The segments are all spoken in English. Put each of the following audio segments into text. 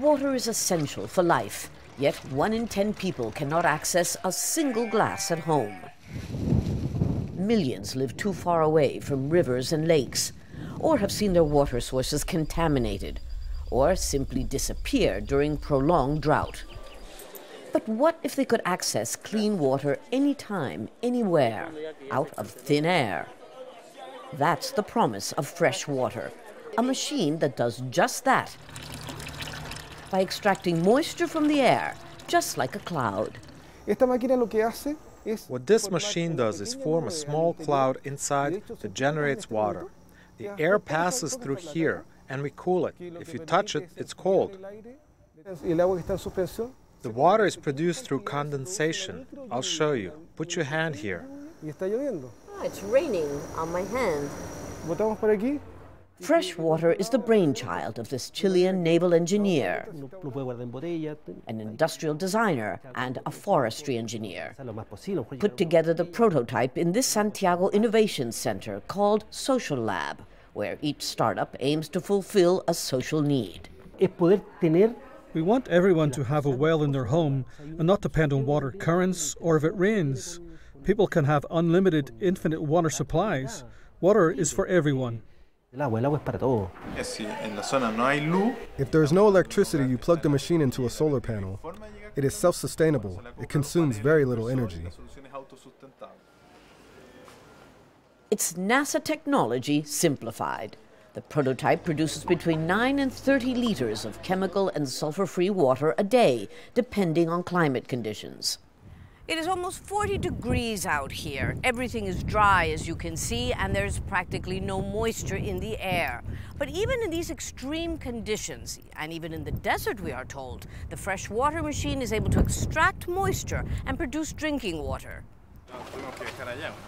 Water is essential for life, yet one in ten people cannot access a single glass at home. Millions live too far away from rivers and lakes, or have seen their water sources contaminated, or simply disappear during prolonged drought. But what if they could access clean water anytime, anywhere, out of thin air? That's the promise of fresh water, a machine that does just that by extracting moisture from the air, just like a cloud. What this machine does is form a small cloud inside that generates water. The air passes through here and we cool it. If you touch it, it's cold. The water is produced through condensation. I'll show you. Put your hand here. Oh, it's raining on my hand. Fresh water is the brainchild of this Chilean naval engineer, an industrial designer, and a forestry engineer. Put together the prototype in this Santiago Innovation Center called Socialab, where each startup aims to fulfill a social need. We want everyone to have a well in their home and not depend on water currents or if it rains. People can have unlimited, infinite water supplies. Water is for everyone. If there's no electricity, you plug the machine into a solar panel. It is self sustainable, it consumes very little energy. It's NASA technology simplified. The prototype produces between 9 and 30 liters of chemical and sulfur free water a day, depending on climate conditions. It is almost 40 degrees out here. Everything is dry, as you can see, and there's practically no moisture in the air. But even in these extreme conditions, and even in the desert, we are told, the fresh water machine is able to extract moisture and produce drinking water.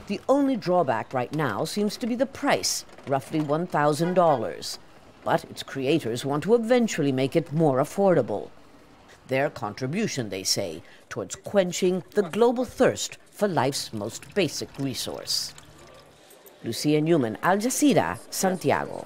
The only drawback right now seems to be the price, roughly $1,000. But its creators want to eventually make it more affordable their contribution, they say, towards quenching the global thirst for life's most basic resource. Lucia Newman, Al Jazeera, Santiago.